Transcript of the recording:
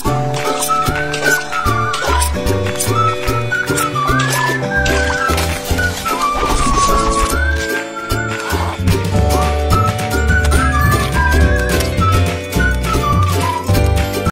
Bye.